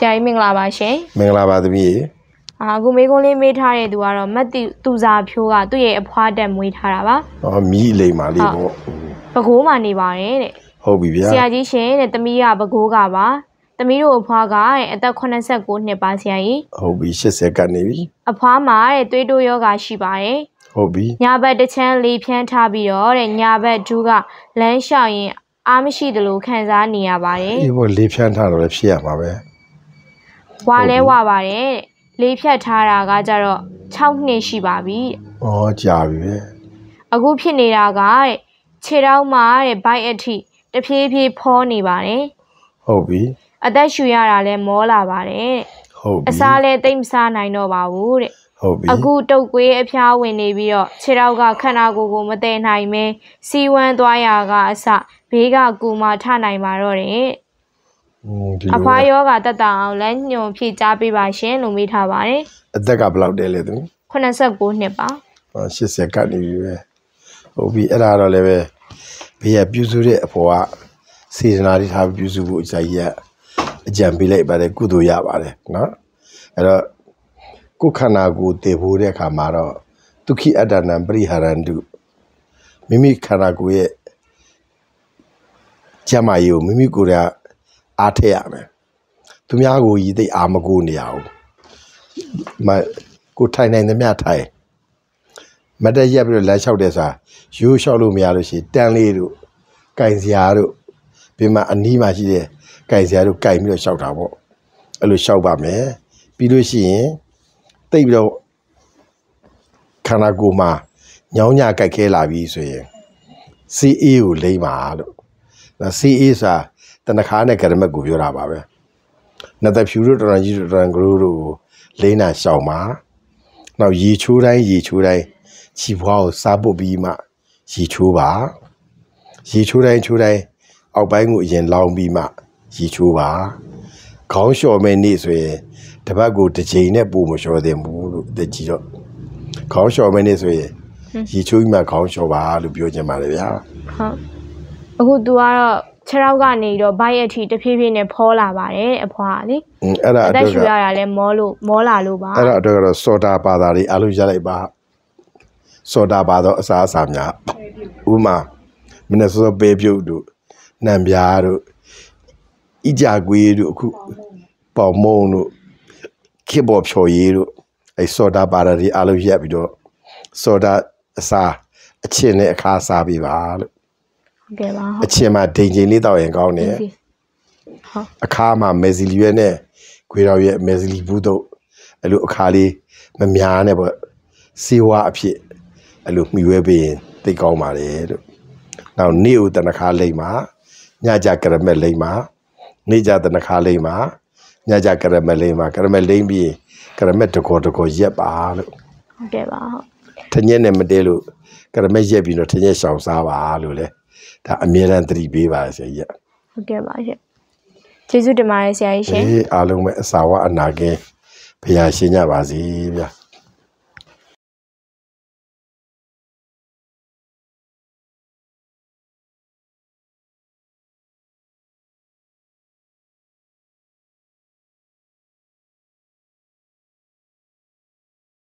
ဆရာကြီးမင်္ဂလာပါရှင်မင်္ဂလာပါသမီးအာအခုမေးခွန်းလေးမေးထားတဲ့သူကတော့မတ်တီသူစာဖြိုးကသူ့ရဲ့အဖွားတက်မွေးထားတာပါဟောမီးအလိမ်ပါလေးပေါ့ပကိုးမှနေပါတယ်တဲ့ဟုတ်ပြီဗျာဆရာကြီးရှင်တဲ့သမီးကပကိုးကပါသမီးတို့အဖွားကတဲ့အသက်89နှစ်ပါဆရာကြီးဟုတ်ပြီ80ကနေပြီအဖွားမှာတဲ့သွေးတိုးယောဂါရှိပါတယ်ဟုတ်ပြီညာဘက်တစ်ချမ်းလေးဖြန်းထားပြီးတော့တဲ့ညာဘက်ဒူးကလမ်းလျှောက်ရင်အားမရှိသလိုခံစားနေရပါတယ်ဒီဘောလေးဖြန်းထားတော့လည်းဖြစ်ရမှာပဲ ဝါလဲဝါပါတယ်တဲ့လေးဖြတ်ထားတာကကြတော့6နှစ်ရှိပါပြီတဲ့ဩကြာပြီပဲအခုဖြစ်နေတာကတဲ့ခြေထောက်မှာတဲ့ဘိုက်အထိတဖြည်းဖြည်းဖောနေပါတယ်ဟုတ်ပြီအသက်ရှူရတာလည်းမောလာပါတယ်တဲ့ဟုတ်ပြီအစားလည်းတိတ်မစားနိုင်တော့ပါဘူးတဲ့ဟုတ်ပြီအခုတုတ်ကွေးအဖျားဝင်နေပြီးတော့ခြေထောက်ကခန္ဓာကိုယ်ကိုမတည်နိုင်မဲစီဝမ်းသွားရာကအစဘေးကကူမထနိုင်ပါတော့တယ် อืมဒီအလိုဖွားပဲယောဂတက်တာအောင်လမ်းညွန်ဖြည့်ကြားပေးပါရှင်လို့မေးထားပါတယ်အသက်ကဘယ်လောက်တဲလဲသမီး89နှစ်ပါဟော80ကနေပြီပဲဟုတ်ပြီအဲ့ဒါတော့လည်းပဲဘေးကပြုစုတဲ့အဖေကစေတနာတွေထားပြီးပြုစုဖို့အကြကြီးကအကြံပေးလိုက်ပါတယ်ကုသိုလ်ရပါတယ်နော်အဲ့တော့ကိုယ်ခန္ဓာကိုယ်တည်ဖို့တဲ့အခါမှာတော့ဒုက္ခိအတ္တနံပရိဟာရန္တုမိမိခန္ဓာကိုယ်ရဲ့ကျမ်းမာရေးကိုမိမိကိုယ်က အားထည့်ရမယ်သူများကိုရည်သိပ်အာမကိုနေရအောင်မကိုထိုင်နိုင်သမျှထိုင်မတ်တက်ရက်ပြီးတော့လမ်းလျှောက်တဲ့စာရိုးလျှောက်လို့မရလို့ရှိရင်တန်းလေးတို့ကင်စရာတို့ဒီမှာအနီးမှာရှိတဲ့ကင်စရာတို့ကင်ပြီးတော့လျှောက်တာပေါ့အဲ့လိုလျှောက်ပါမယ်ပြီးလို့ရှိရင်တိတ်ပြီးတော့ခန္ဓာကိုယ်မှာညောင်းညကြိုက်ခဲလာပြီဆိုရင် CA ကိုလိမ့်ပါလို့ဒါ CA စာတ နခါနဲ့ကရမက်ကိုပြောတာပါပဲနတ်တဖြူတို့တရန်ကြီးတို့တရန်ဂရိုးတို့ကိုလိမ့်တာရှောင်ပါနောက်ရေချိုးတိုင်းရေချိုးတိုင်းခြီဖွားကိုစားပုတ်ပြီးမှရေချိုးပါရေချိုးတိုင်းချိုးတိုင်းအောက်ပိုင်းကိုအရင်လောင်းပြီးမှရေချိုးပါခေါင်းလျှော်မဲ့နေ့ဆိုရင်တပတ်ကိုတစ်ချိန်နဲ့ပို့မလျှော်သင့်ဘူးလို့အသက်ကြီးတော့ခေါင်းလျှော်မဲ့နေ့ဆိုရင်ရေချိုးပြီးမှခေါင်းလျှော်ပါလို့ပြောချင်ပါတယ်ဗျာဟုတ်အခုသူကတော့ ခြေထောက်ကနေတော့ဘိုက်အထိတဖြည်းဖြည်းနဲ့ဖောလာပါတယ်တဲ့အဖွားကလေအင်းအဲ့ဒါအအသက်တော့ရှူကရတာလည်းမောလို့မောလာလို့ပါအဲ့ဒါအတွက်ကတော့စောတာပါတာတွေအားလုံးရလိုက်ပါစောတာပါတော့အစားအစာများဥပမာမနေ့စောပေပြုတ်တို့နံပြားတို့ဣကြကွေးတို့အခုပေါမုံတို့ခေဘော်ဖြော်ရည်တို့အဲစောတာပါတာတွေအားလုံးရက်ပြီးတော့စောတာအစားအချင်းနဲ့အခါစားပြီးပါလို့ ဟုတ်ကဲ့ပါဟုအတ်ချင်းမှာဒိန်ချင်းလေးတောက်ရင်ကောင်းတယ်ဟုတ်အခါမှာမယ်ဇီလီရွက်နဲ့ခွေတော်ရဲ့မယ်ဇီလီဘူးတော့အဲ့လိုအခါလေးမများနဲ့ပေါ့စေဝါအဖြစ်အဲ့လိုမှီဝဲပေးရင်သိကောင်းပါတယ်လို့နောက်နေ့ဦးတနခါလိမ့်မှာညကြကရမက်လိမ့်မှာနေ့ကြတနခါလိမ့်မှာညကြကရမက်လိမ့်မှာကရမက်လိမ့်ပြီးကရမက်တကောတကောရက်ပါလို့ဟုတ်ကဲ့ပါဟုတ်ထညက်နဲ့မတဲလို့ကရမက်ရက်ပြီးတော့ထညက်ရှောင်စားပါလို့လေ ဒါအမြဲတမ်းသတိပေးပါဆရာကြီးကဟုတ်ကဲ့ပါရှင်ကျေးဇူးတင်ပါတယ်ဆရာကြီးရှင်အေးအားလုံးပဲအစာဝအနာကင်းဖရာရှင်ကြပါစေဗျာ